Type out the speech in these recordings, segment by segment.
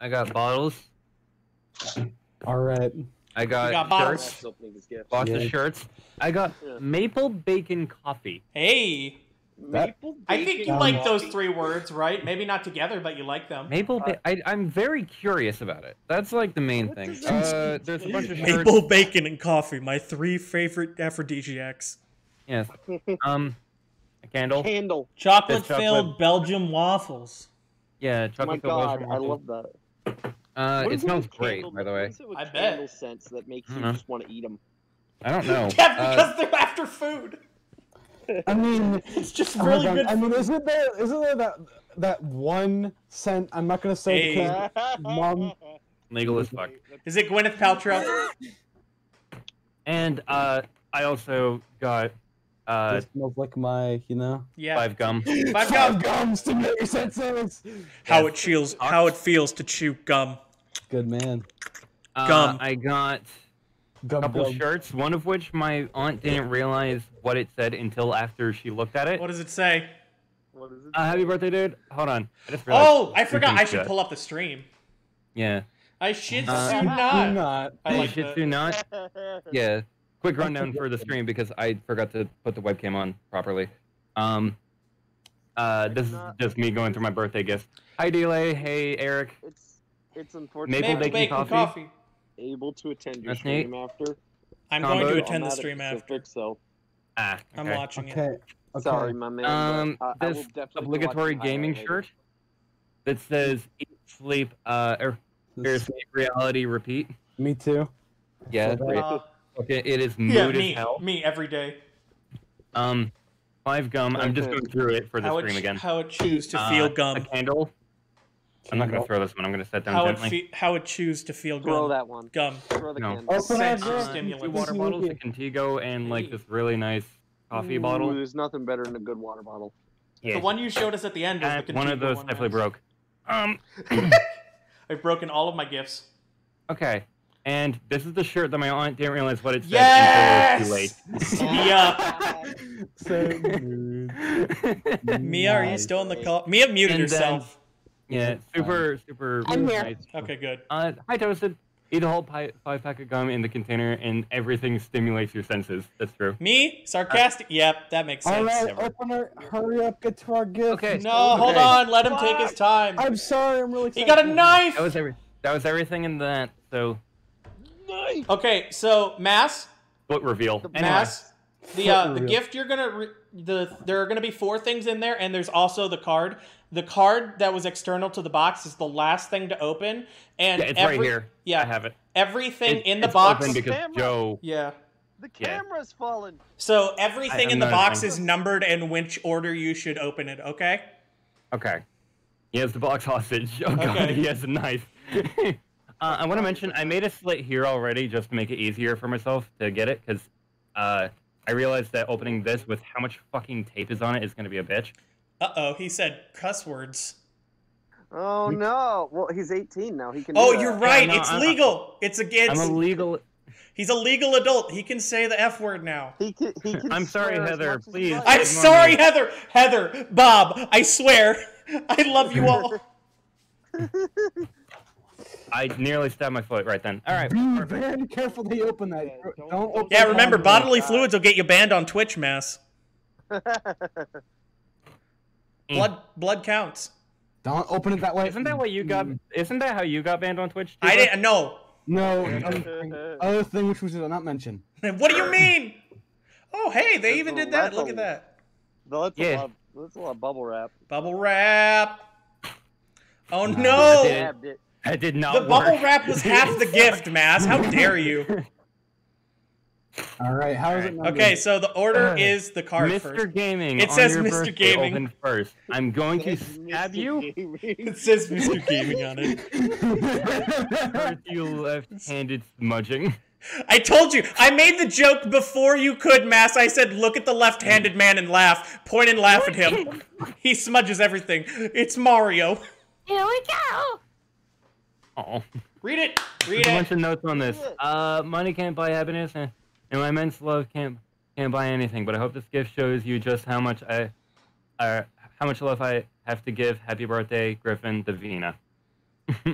I got bottles. All right. I got, got bottles. shirts. That's opening his gift. Lots Yeah. of shirts. I got Yeah. maple bacon coffee. Hey, That- Maple I think you like coffee. those three words, right? Maybe not together, but you like them. Maple. Ba- I, I'm very curious about it. That's like the main What thing. Uh, there's a bunch of shirts. Maple bacon and coffee, my three favorite aphrodisiacs. Yes. Um, a candle. Candle. Chocolate It's chocolate. filled Belgium waffles. Yeah, Oh my chocolate. filled god, I love that. Uh, What it is smells great, candle- by the way. is it with I bet. candle scents that makes you just want to eat them. I don't know. Yeah, Uh, because they're after food. I mean, It's just oh really God, good. I mean, isn't there isn't there that that one scent? I'm not gonna say Hey. Mom- legal as fuck. Is it Gwyneth Paltrow? And uh, I also got uh it smells like my, you know. Yeah. five gum. Five Five gum. gums to make your senses. How Yes. it feels. How it feels to chew gum. Good man. Uh, Gum. I got Gum, a couple gum. shirts. One of which my aunt didn't realize what it said until after she looked at it. What does it say? What is it? Uh, happy birthday, dude. Hold on. I just. Oh, I forgot. I should to that. pull up the stream. Yeah. I should Uh, Do not. not. I like Shih that. Tzu not. Yeah. Quick rundown for the stream because I forgot to put the webcam on properly. Um. Uh, this is just me going through my birthday gift. Hi, Delay. Hey, Eric. It's it's unfortunate. Maple Maple bacon bacon coffee? coffee. able to attend your That's neat. stream after. I'm Combo. going to attend the stream after. Pacific, So I'm Ah. okay. watching it. Okay. Okay. sorry, my man. Um, I, I this definitely be obligatory gaming shirt that says "Eat, sleep, uh, or This- or reality, repeat." me too. Yeah, So it's great. Uh, okay. It is mood yeah, as me, hell. me every day. Um, five gum. I'm just going through it for the How stream again. how it choose to Uh, feel A gum. candle. I'm not gonna throw this one. I'm gonna set down How it fe- how it choose to feel Throw gum. that one. Gum. Throw the No. candle. Open Sense it, of stimulant. Water bottles, a Contigo, and like this really nice coffee Ooh, bottle. There's nothing better than a good water bottle. Yeah. The one you showed us at the end was Uh, the one of those one, definitely Max. broke. Um. I've broken all of my gifts. Okay. And this is the shirt that my aunt didn't realize what it said Yes! until it was too late. Mia, So. Mia, are you still in the call? Mia muted And then- herself. Yeah, super, super I'm here. nice. Okay, good. Uh, hi, Toasted. Eat a whole pi- five pack of gum in the container, and everything stimulates your senses. That's true. Me? Sarcastic? Yep, that makes All sense. right, opener, hurry up, get to our gift. Okay. No, hold on. Let him take his time. I'm sorry, I'm really. excited. He got a knife. That was every. That was everything in that. So, Nice. Okay, so mass, foot reveal. Anyway, mass. The uh, the gift you're gonna re- the there are gonna be four things in there, and there's also the card. The card that was external to the box is the last thing to open, and yeah, it's every, right here. Yeah, I have it. everything It- in the it's box. open because Camera. Joe. yeah. The Yeah. camera's fallen. So everything I- in the box is numbered and which order you should open it. Okay. Okay. He has the box hostage. Oh god, Okay. he has a knife. uh, I want to mention I made a slit here already just to make it easier for myself to get it because uh, I realized that opening this with how much fucking tape is on it is going to be a bitch. Uh oh, he said cuss words. Oh no. Well, he's 18 now. He can. Oh, you're right. no, it's I'm- legal. It's against. I'm a legal. He's a legal adult. He can say the f word now. He can. He can I'm sorry, Heather, much please. likes. I'm sorry. Heather. Heather, Bob. I swear, I love you all. I nearly stabbed my foot right then. All right. Be very careful that you open that. Yeah, Don't, don't open Yeah, remember, bodily fluids will get you banned on Twitch, mass. Mm. Blood, blood counts. Don't open it that way. Isn't that what you got? Isn't that how you got banned on Twitch? I didn't know. No. Other thing, other thing which we should not mention. What do you mean? Oh, hey, they That's even did that. Look a- at that. No, that's Yeah. a lot. That's a lot of bubble wrap. Bubble wrap. Oh Nah. no! did. Stabbed did not The work. bubble wrap was half the gift, Mass. How dare you? All right. How is it? not Okay, so the order Uh, is the card Mr. first. Gaming. It on says your Mr. Gaming. Open first. I'm going to Says stab you. It says Mr. Gaming on it. First, you left-handed smudging. I told you. I made the joke before you could, Mass. I said, look at the left-handed man and laugh. Point and laugh at him. He smudges everything. It's Mario. Here we go. Oh. Read it. Read There's a bunch of notes on this. Uh, money can't buy happiness, and, and my immense love can't can't buy anything. But I hope this gift shows you just how much I, uh, how much love I have to give. Happy birthday, Griffin Davina.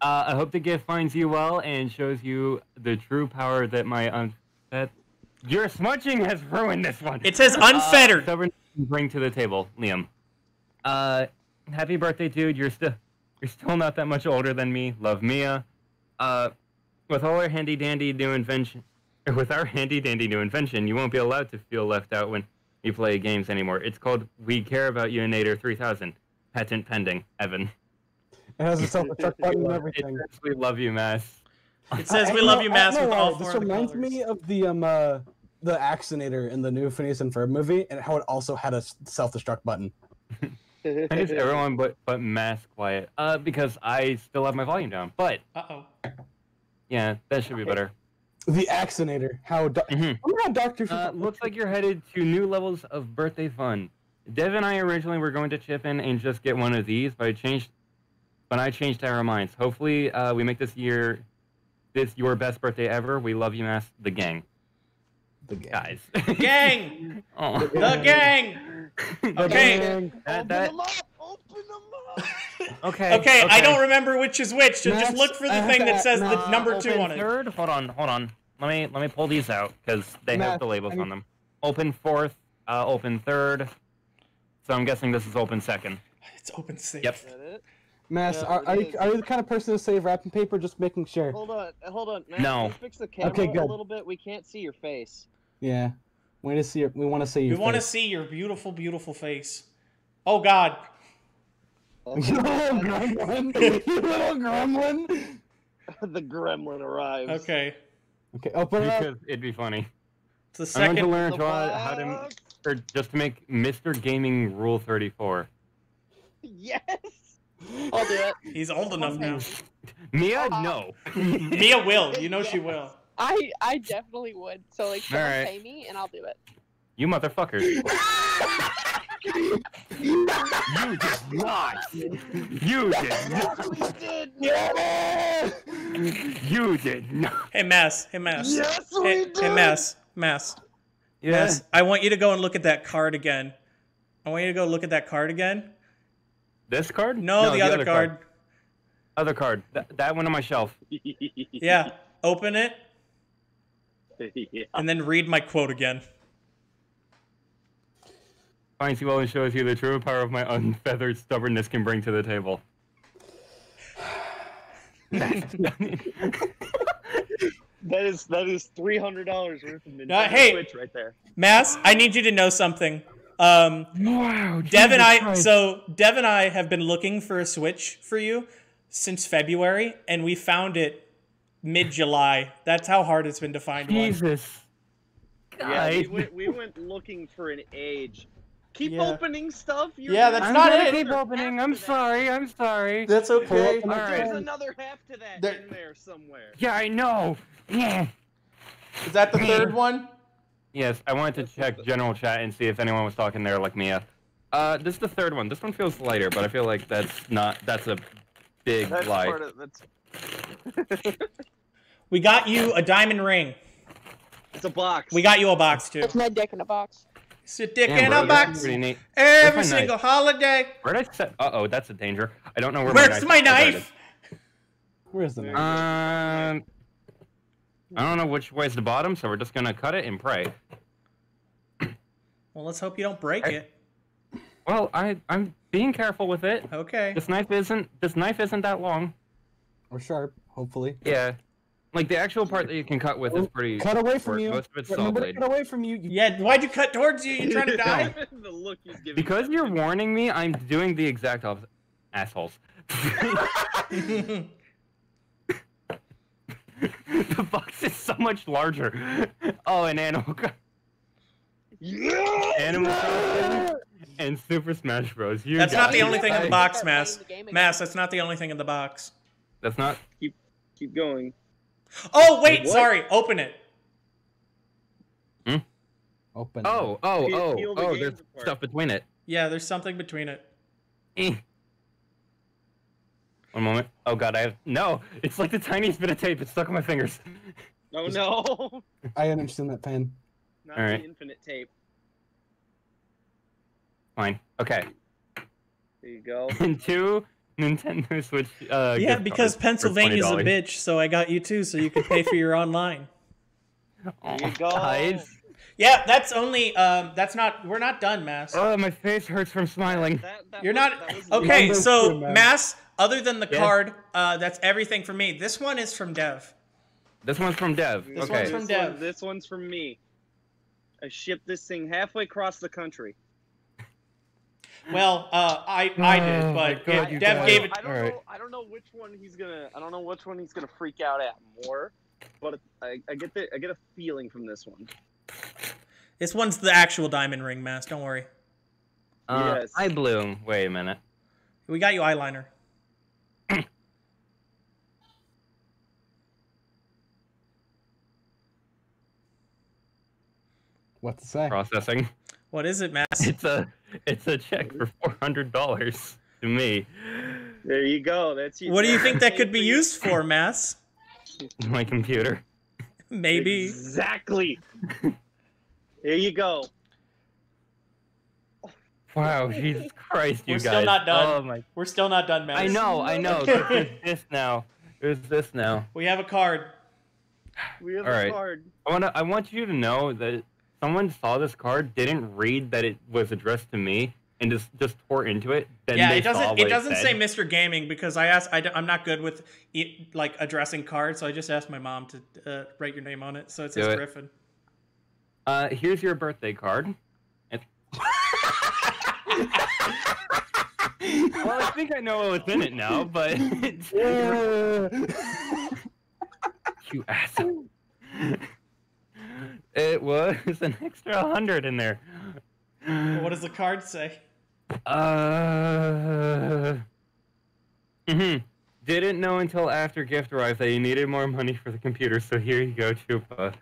Uh, I hope the gift finds you well and shows you the true power that my un- that your smudging has ruined this one. It says Uh, unfettered. stubborn can bring to the table, Liam. Uh, happy birthday, dude. You're still you're still not that much older than me. Love Mia. Uh, with all our handy dandy new invention, with our handy dandy new invention, you won't be allowed to feel left out when you play games anymore. It's called We Care About You Nader 3000. Patent pending, Evan. It has a self-destruct button and It everything. says we love you, Mass. It says I- we I love know- you, I Mass, with why. all This four of the reminds colors. me of the um uh, the Axinator in the new Phineas and Ferb movie, and how it also had a self-destruct button. I just everyone but but Mass quiet. Uh, because I still have my volume down. But Uh-oh. yeah, that should be better. The Axinator. How do- Mhm. remember how Doctor Uh, looks like you're headed to new levels of birthday fun. Dev and I originally were going to chip in and just get one of these, but I changed. But I changed our minds. Hopefully, uh, we make this year, this your best birthday ever. We love you, Mass. The gang, the game. guys. Gang! oh. The gang! Okay. Gang. That, that, Open them up! Open them up! okay. Okay, I don't remember which is which, so just look for the have thing that ask- says the Max, number two open on it. Third. Hold on. Hold on. Let me let me pull these out because they Matt, have the labels I- on them. Open fourth. Uh, open third. So I'm guessing this is open second. It's open safe. Yep. Is that it? Mass, Yeah, are, are, you, are you the kind of person to save wrapping paper? Just making sure. Hold on, hold on. Matt, No. Can you fix the camera Okay, a little bit? We can't see your face. Yeah. We want to see. Your, we want to see We want to see your beautiful, beautiful face. Oh God. You little gremlin! you little gremlin! the gremlin arrives. Okay. Okay, open it up. Because it'd be funny. It's the I want to learn The how, how to, or just to make Mr. Gaming Rule 34. Yes! I'll do it. He's old enough now. Mia, ah. no. Mia will. You know she will. I I definitely would. So like, someone Alright. pay me and I'll do it. You motherfuckers. You did not. You did not. We did! You did not. Hey, Mass. Hey, Mass. Yes, we Hey, did! hey, Mass. Mass. Mass. I want you to go and look at that card again. I want you to go look at that card again. This card? No, the, other, card. Other card. Th- that one on my shelf. Yeah. Open it yeah. and then read my quote again. Finds you well and shows you the true power of my unfeathered stubbornness can bring to the table. That is that is three hundred dollars worth of Nintendo Uh, hey. Switch right there. Mass, I need you to know something. Um, wow. Dev and I, Christ. so Dev and I have been looking for a Switch for you since February, and we found it mid July. That's how hard it's been to find one. Jesus. Yeah, we Guys. went, we went looking for an age. Keep Yeah. opening stuff. You're Yeah, that's I'm not gonna it. keep opening. I'm sorry. I'm sorry. That's okay. All There's right. another half to that There- in there somewhere. Yeah, I know. Yeah. Is that the third one? Yes, I wanted to check general chat and see if anyone was talking there like Mia. Uh, this is the third one. This one feels lighter, but I feel like that's not. That's a big That's lie. part of that's. We got you a diamond ring. It's a box. We got you a box too. It's my dick in a box. It's a dick Damn, in bro, a box is pretty neat. every Where's my single holiday. Where did I set? Uh oh, that's a danger. I don't know where Where's my my knife. is. knife? Where's the There knife? Um, I don't know which way's the bottom, so we're just gonna cut it and pray. Well, let's hope you don't break I- it. Well, I I'm being careful with it. Okay. This knife isn't this knife isn't that long. Or sharp, hopefully. Yeah, like the actual part that you can cut with is pretty. Cut away short. from you. Most of it's saw blade. cut away from you. you Yeah, why'd you cut towards you? You trying to die? the look he's giving. Because you're thing. warning me, I'm doing the exact opposite. Assholes. the box is so much larger. Oh, an animal. Co- Yeah! Animal Crossing and Super Smash Bros. You That's not the guys- only thing in the box, Mass. the game again. Mass, that's not the only thing in the box. That's not. Keep, Keep going. Oh, wait, What? sorry. Open it. Hmm? open. Oh, oh, Peel- oh, peel the oh. games There's apart. stuff between it. Yeah, there's something between it. Eh. One moment. Oh god, I have no. It's like the tiniest bit of tape. It's stuck on my fingers. Oh no! I understand that pen. Not Alright. the infinite tape. Fine. Okay. There you go. In two, Nintendo Switch. Uh, yeah, because Pennsylvania's a bitch, so I got you too, so you can pay for your online. Aw, There you go. guys. Yeah, that's only. Um, that's not. We're not done, Mass. Oh, my face hurts from smiling. That- that You're was- not okay. Number So. Mass, other than the Yeah. card, uh, that's everything for me. This one is from Dev. This one's from Dev. This okay. one's from this Dev. One, this one's from me. I shipped this thing halfway across the country. Well, uh, I I Oh, did, my but God, if Dev guys. gave it. I don't Alright. know. I don't know which one he's gonna. I don't know which one he's gonna freak out at more. But I, I get the I get a feeling from this one. This one's the actual diamond ring, Mass. Don't worry. Uh, Yes. I bloom. Wait a minute. We got you eyeliner. What to say? Processing. What is it, Mass? It's a it's a check for four hundred dollars to me. There you go. That's you. What do you think that could be used for, Mass? My computer. Maybe. Exactly. there you go. Wow, Jesus Christ, you guys. We're still not done. Oh my. We're still not done, Mass. I know, I know. There's this now. There's this now. We have a card. We have All a right. card. I want to. I want you to know that someone saw this card, didn't read that it was addressed to me, and just just tore into it. Then yeah, they it doesn't. what It doesn't say. Mr. Gaming because I asked. I, am not good with it, like addressing cards, so I just asked my mom to uh, write your name on it. So it says it. Griffin. Uh, here's your birthday card. Well, I think I know what's in it now, but it's, you asshole. It was an extra hundred in there. What does the card say? Uh. hmm Didn't know until after gift arrived that you needed more money for the computer, so here you go, Chupa.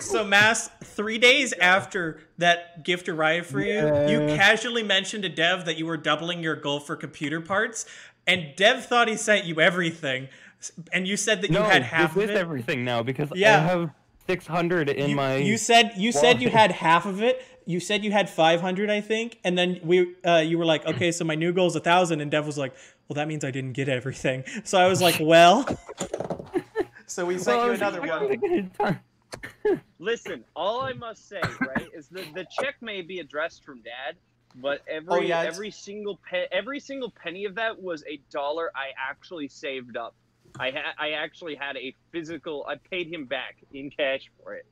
So, Mass, three days after that gift arrived for you, you casually mentioned to Dev that you were doubling your goal for computer parts, and Dev thought he sent you everything, and you said that you had half this of is everything now because Yeah. I have six hundred in you, my. you said you said you had half of it. You said you had 500, I think, and then we uh, you were like, okay, so my new goal is a thousand, and Dev was like, well, that means I didn't get everything. So I was like, well, so we sent Well, you another one. Listen, all I must say, right, is that the check may be addressed from Dad, but every Oh, yeah, every single pe- every single penny of that was a dollar I actually saved up. I ha- I actually had a physical. I paid him back in cash for it.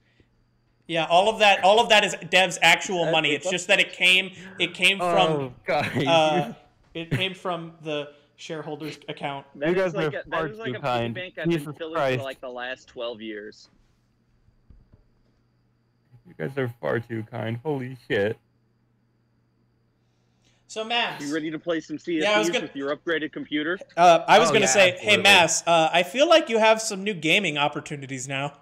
Yeah, all of that, all of that is Dev's actual money. It's just that it came, it came from, Oh, guys. uh, it came from the shareholders account. That You is guys like are a, far that is like too a kind. bank I've been filling Christ. for like the last twelve years. you guys are far too kind. Holy shit. So Mass, You ready to play some CS:GO Yeah, gonna- with your upgraded computer? uh, I was Oh, gonna yeah, say, hey. Mass, uh, I feel like you have some new gaming opportunities now.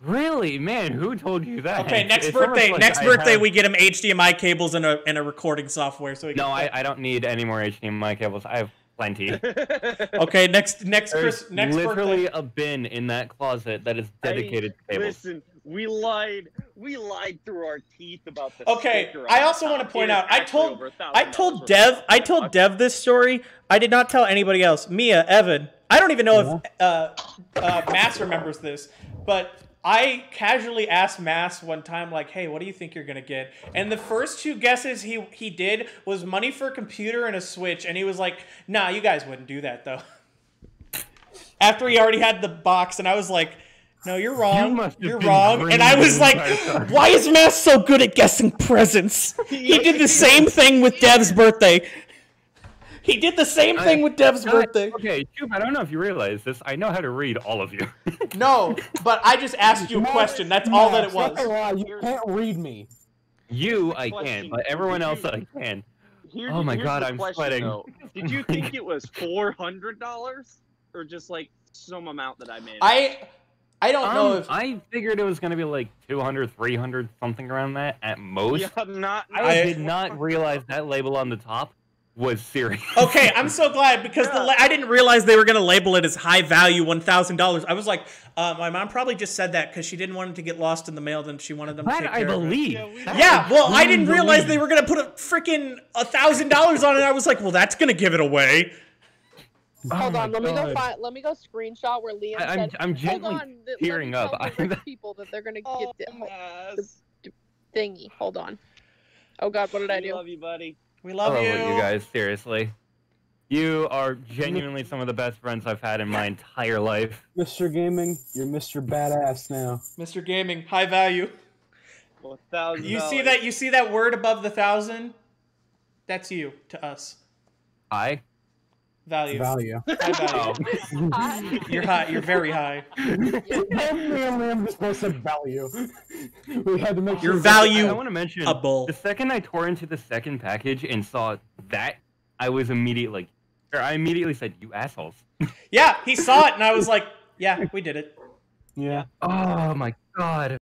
Really, man? Who told you that? Okay, next It's birthday, like next I birthday, have- we get him HDMI cables and a and a recording software. So he No, can I, I don't need any more HDMI cables. I have plenty. Okay, next next There's Chris, next literally birthday. a bin in that closet that is dedicated Hey, to cables. Listen, we lied. We lied through our teeth about this. Okay, I also want to point out, I told I told Dev I told. Dev this story. I did not tell anybody else. Mia, Evan. I don't even know if uh, uh, Mass remembers this, but I casually asked Mass one time, like, "Hey, what do you think you're gonna get?" And the first two guesses he he did was money for a computer and a Switch, and he was like, "Nah, you guys wouldn't do that though." After he already had the box, and I was like. No, you're wrong. must have You are been wrong. And I was like, why is Mass so good at guessing presents? He did the same thing with Dev's birthday. He did the same thing with Dev's birthday. Okay, Chup, I don't know if you realize this. I know how to read all of you. No, but I just asked you a question. That's all that it was. you can't read me. you, I Question, can, but everyone else, you- I can. Here- Oh my God, I'm question, sweating. though. Did you think it was four hundred dollars, or just like some amount that I made? I I don't know Um, if I figured it was gonna be like 200, 300, something around that at most. yeah, not. I, I- did not realize that label on the top was serious. Okay, I'm so glad because the la- I didn't realize they were going to label it as high value one thousand dollars. I was like, uh, my mom probably just said that because she didn't want it to get lost in the mail. Then she wanted them to That take I care of it. believe. Yeah, we- Yeah, well, I didn't truly realize they were gonna put a freaking a thousand dollars on it. I was like, well, that's gonna give it away. Oh hold Oh on, my let me go find. Let me go screenshot where Liam I- I'm- said. I'm Hold genuinely on, tearing up. I'm- rich people that they're gonna Oh, get the Mass. thingy. Hold on. Oh God, what did I We do? love you, buddy. We love love you. you guys. Seriously, you are genuinely some of the best friends I've had in my entire life. Mr. Gaming, you're Mr. Badass now. Mr. Gaming, high value. Well, thousand. You see that? You see that word above the thousand? That's you to us. I. Value. Value. High value. Oh. You're high. You're very high. Liam, Liam just both said value. We had to make Your sure. value- I want to mention A bull. the second I tore into the second package and saw that, I was immediately, or I immediately said, "You assholes." Yeah, he saw it, and I was like, yeah, we did it. Yeah. Oh my god.